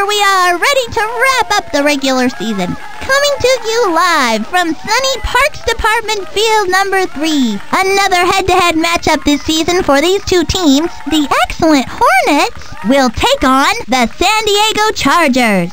here we are, ready to wrap up the regular season. Coming to you live from Sunny Parks Department Field number three. Another head-to-head matchup this season for these two teams. The excellent Hornets will take on the San Diego Chargers.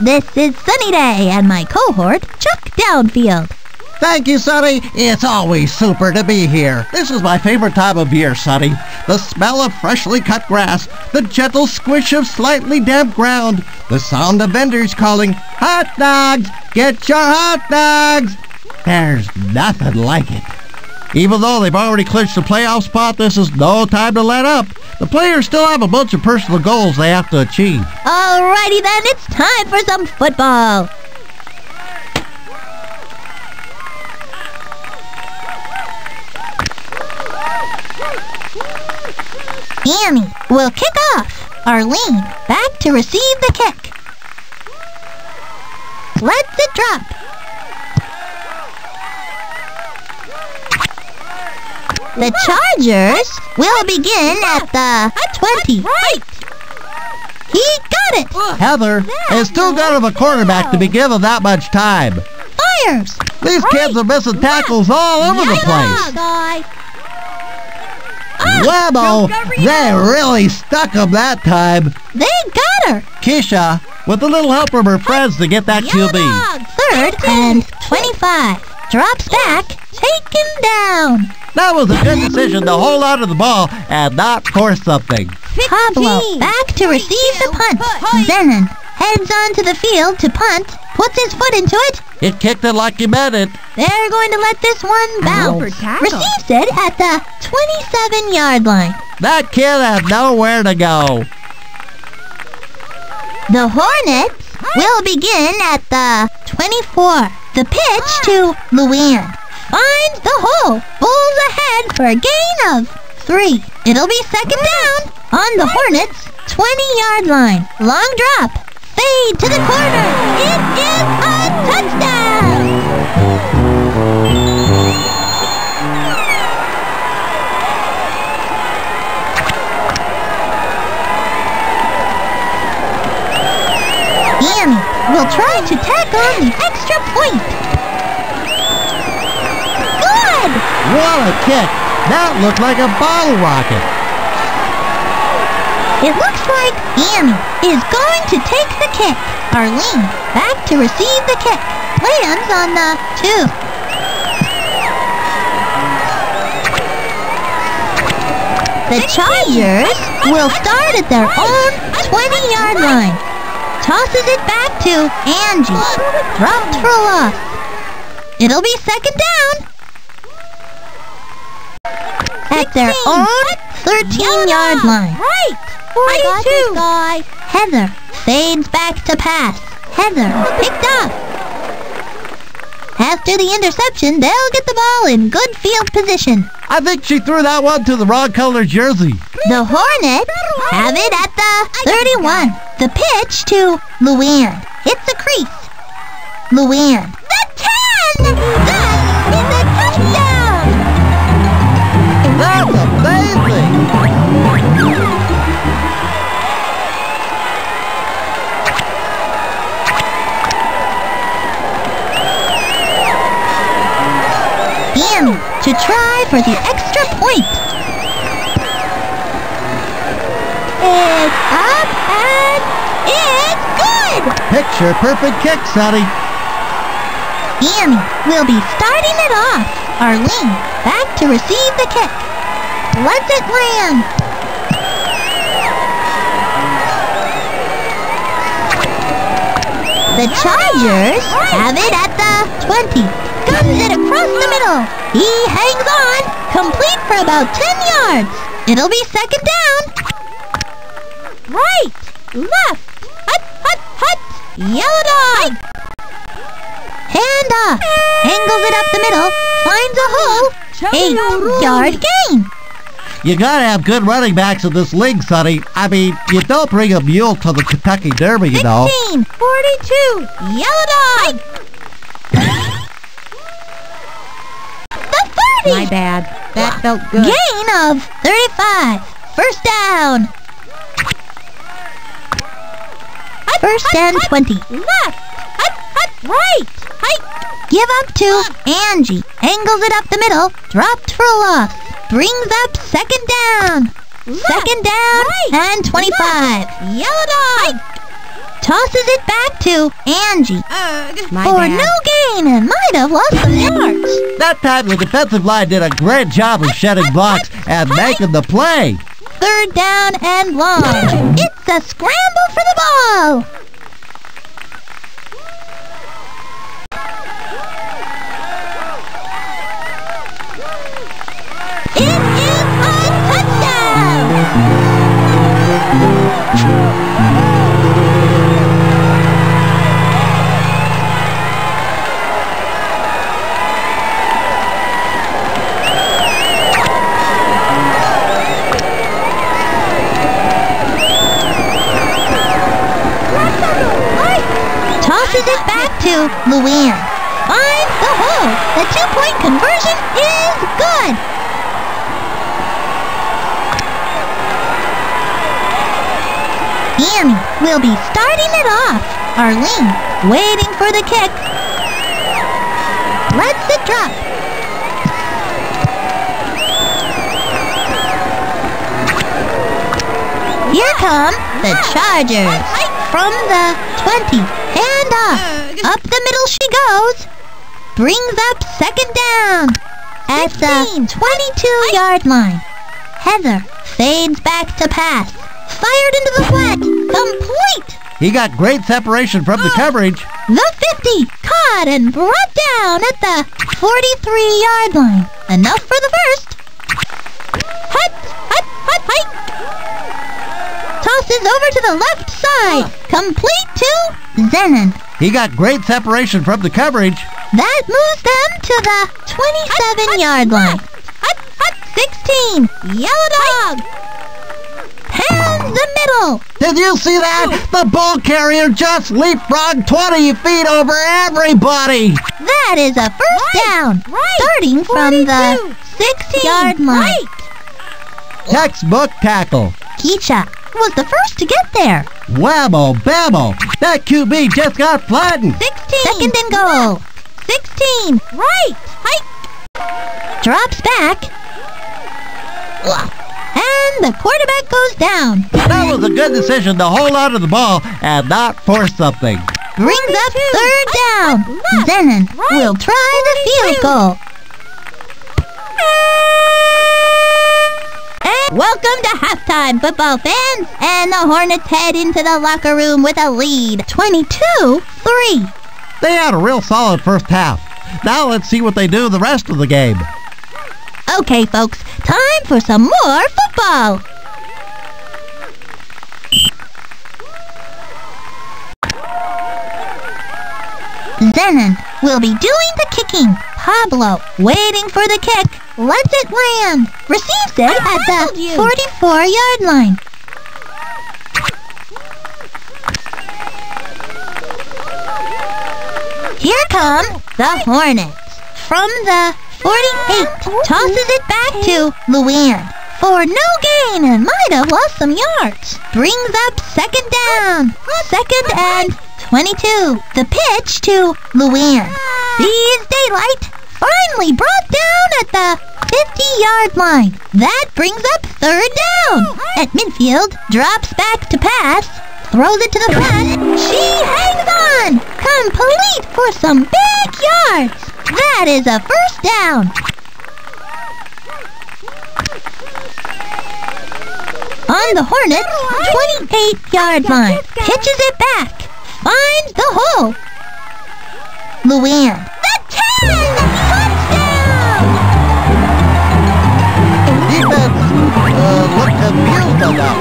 This is Sunny Day and my cohort, Chuck Downfield. Thank you, Sunny. It's always super to be here. This is my favorite time of year, Sunny. The smell of freshly cut grass, the gentle squish of slightly damp ground, the sound of vendors calling, Hot dogs! Get your hot dogs! There's nothing like it. Even though they've already clinched the playoff spot, this is no time to let up. The players still have a bunch of personal goals they have to achieve. Alrighty then, it's time for some football. Annie will kick off. Arlene back to receive the kick. Lets it drop. The Chargers will begin at the 20. Right. He got it. Heather is too good of a quarterback to be given that much time. Fires. These kids are missing tackles all over the place. Guy. Webbo, they really stuck him that time. They got her. Keisha, with a little help from her friends to get that QB. Third and 25. Drops back. Taken down. That was a good decision to hold on to the ball and not force something. Pablo back to receive the punt. Then heads onto the field to punt. Puts his foot into it. It kicked it like he meant it. They're going to let this one bounce. Receives it at the 27 yard line. That kid had nowhere to go. The Hornets will begin at the 24. The pitch to Luanne. Finds the hole. Bulls ahead for a gain of three. It'll be second down on the Hornets' 20 yard line. Long drop. Fade to the corner. It is a touchdown. Annie will try to tack on the extra point. Good! What a kick. That looked like a bottle rocket. It looks like Annie is going to take the kick. Arlene back to receive the kick. Lands on the two. The Chargers will start at their own 20-yard line. Tosses it back to Angie. Dropped for a loss. It'll be second down. At their own 13-yard line. Right. 42. Guy. Heather fades back to pass. Heather picked up. After the interception, they'll get the ball in good field position. I think she threw that one to the wrong color jersey. The Hornets have it at the 31. The pitch to Luanne. Hits the crease. Luanne. The 10! That to try for the extra point. It's up and it's good! Picture perfect kick, Sunny. Annie will be starting it off. Arlene back to receive the kick. Lets it land. The Chargers have it at the 20. Guns it across the middle. He hangs on. Complete for about 10 yards. It'll be second down. Right. Left. Hut, hut, hut. Yellow dog. Hand off. Angles it up the middle. Finds a hole. Eight yard gain. You gotta have good running backs in this league, Sunny. I mean, you don't bring a mule to the Kentucky Derby, you know. 16, 42, yellow dog. the 30. My bad. That felt good. Gain of 35. First down. First and 20. Left. Right. Give up to Angie. Angles it up the middle. Dropped for a loss. Brings up second down. Second down and 25. Yellow dog. Tosses it back to Angie. Ugh. For bad. no gain and might have lost some yards. That time the defensive line did a great job of shedding blocks and making the play. Third down and long. It's a scramble for the ball. It is a touchdown. Will be starting it off. Arlene waiting for the kick. Lets it drop. Here come the Chargers. From the 20. Hand off. Up the middle she goes. Brings up second down. At the 22-yard line. Heather fades back to pass. Fired into the flat. Complete. He got great separation from the oh. coverage. The 50 caught and brought down at the 43-yard line. Enough for the first. Hut, hut, hut, hut. Tosses over to the left side. Oh. Complete to Zenon. He got great separation from the coverage. That moves them to the 27-yard line. Hut, hut, 16. Yellow dog. Pounds the middle. Did you see that? The ball carrier just leapfrogged 20 feet over everybody. That is a first down. right, Starting from the 42, 6-yard line. Textbook tackle. Keisha was the first to get there. Whammo bammo. That QB just got flattened. 16. Second and goal. 16. Right. Hike. Drops back. And the quarterback goes down. That was a good decision to hold on to the ball and not force something. Brings up third down. Zenon will try the field goal. And welcome to halftime, football fans. And the Hornets head into the locker room with a lead. 22-3. They had a real solid first half. Now let's see what they do the rest of the game. Okay, folks, time for some more football. Zenon will be doing the kicking. Pablo waiting for the kick. Lets it land. Receives it at the 44-yard line. Here come the Hornets. From the 48, tosses it back to Luanne. For no gain and might have lost some yards. Brings up second down. Second and 22. The pitch to Luanne. Sees daylight. Finally brought down at the 50-yard line. That brings up third down. At midfield, drops back to pass. Throws it to the front. She hangs on. Complete for some big yards. That is a first down. On the Hornets, 28-yard line. Pitches it back. Finds the hole. Luanne. The 10! Touchdown! Defense uh, looked confused on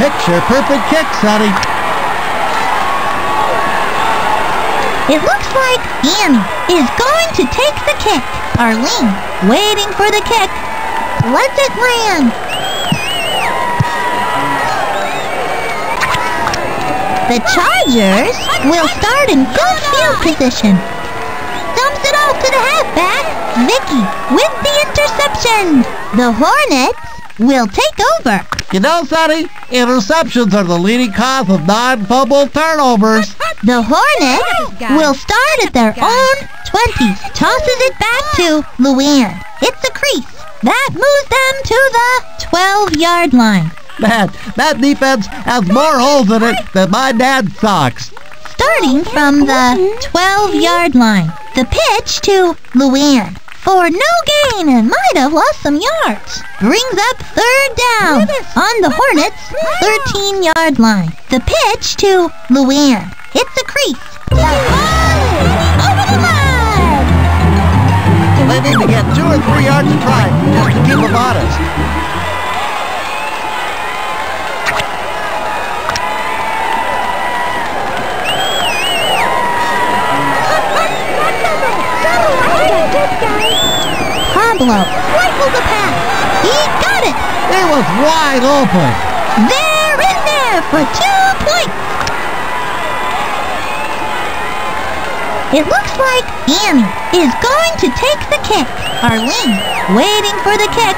Picture perfect kick, Sunny. It looks like Annie is going to take the kick. Arlene waiting for the kick. Lets it land. The Chargers will start in good field position. Dumps it off to the halfback, Vicki, with the interception. The Hornets will take over. You know, Sunny, interceptions are the leading cause of non-fumble turnovers. The Hornets will start at their own 20. Tosses it back to Luanne. It's a crease. That moves them to the 12-yard line. Man, that defense has more holes in it than my dad's socks. Starting from the 12-yard line. The pitch to Luanne. For no gain and might have lost some yards. Brings up third down on the Hornets' 13-yard line. The pitch to Luanne. It's a crease. Over the line. They need to get two or three yards of try just to keep them honest. Pablo rifled the pass. He got it. It was wide open. They're in there for two points. It looks like Annie is going to take the kick. Arlene waiting for the kick.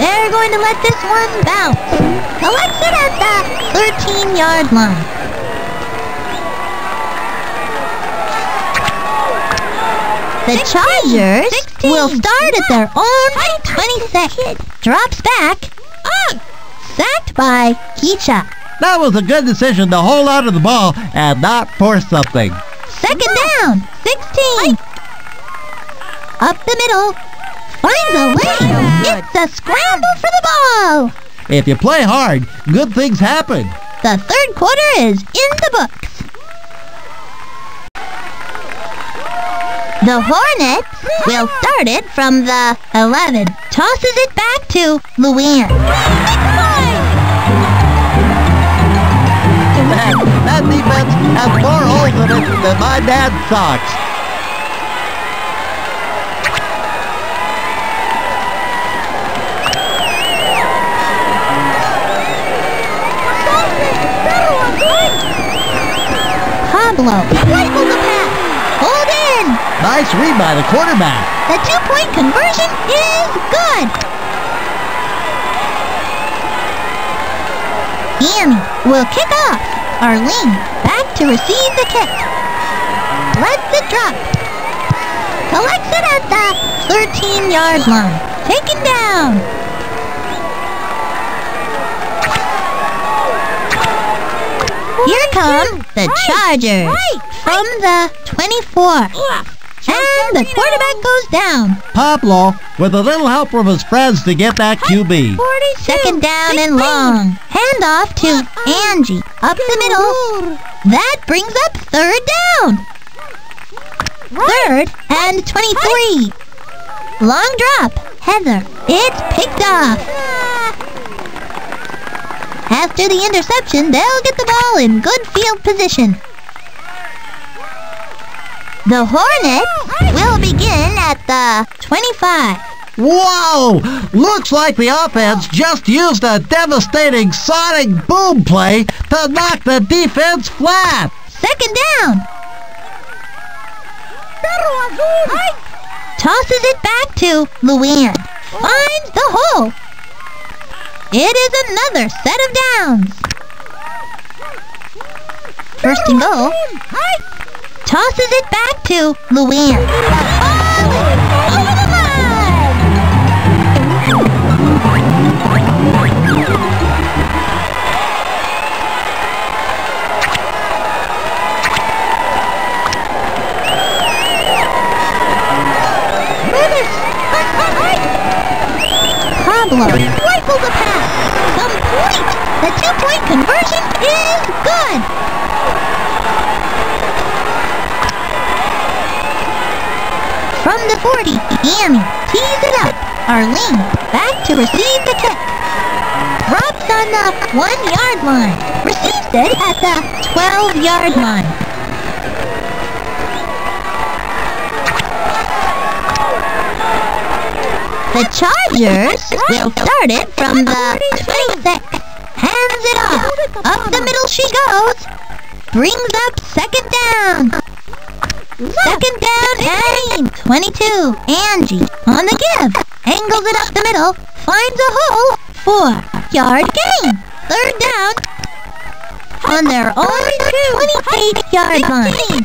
They're going to let this one bounce. Collects it at the 13-yard line. The Chargers will start at their own 26. Drops back. Sacked by Keisha. That was a good decision to hold on to the ball and not force something. Second down. 16. Up the middle. Finds a lane. It's a scramble for the ball. If you play hard, good things happen. The third quarter is in the books. The Hornets will start it from the 11. Tosses it back to Luanne. Man, that defense has more holes in it than my dad's socks. Pablo Nice read by the quarterback. The two-point conversion is good. Annie will kick off. Arlene back to receive the kick. Lets it drop. Collects it at the 13-yard line. Taken down. Here come the Chargers from the 24. And the quarterback goes down. Pablo, with a little help from his friends to get that QB. Second down and long. Handoff to Angie. Up the middle. That brings up third down. Third and 23. Long drop. Heather. It's picked off. After the interception, they'll get the ball in good field position. The Hornets oh, will begin at the 25. Whoa! Looks like the offense just used a devastating sonic boom play to knock the defense flat. Second down. Tosses it back to Luanne. Finds the hole. It is another set of downs. First and goal. Tosses it back to Luanne. Over the line. The pass. Complete. The two-point conversion is good. From the 40, Annie tees it up. Arlene back to receive the kick. Drops on the one-yard line. Receives it at the 12-yard line. The Chargers will start it from the 26. Hands it off. Up the middle she goes. brings up second down. Second down and 22. Angie on the give. Angles it up the middle. Finds a hole. Four yard gain. Third down. On their own 28 yard line.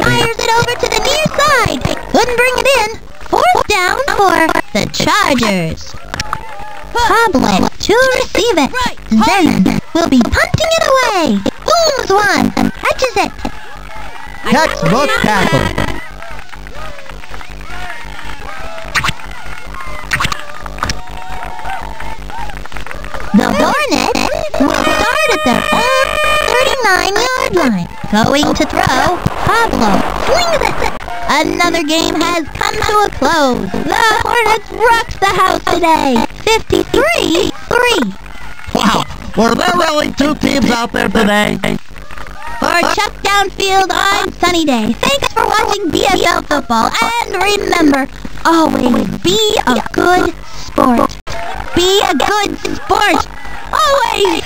Fires it over to the near side. Couldn't bring it in. Fourth down for the Chargers. Pablo to receive it. Zenon will be punting it away. Booms one. Catches it. Textbook tackle. The Hornets will start at their own 39-yard line. Going to throw. Pablo flings it. Another game has come to a close. The Hornets rocked the house today. 53-3. Wow, were there really two teams out there today? For Chuck Downfield on Sunny Day. Thanks for watching BSL football. And remember, always be a good sport. Be a good sport. Always.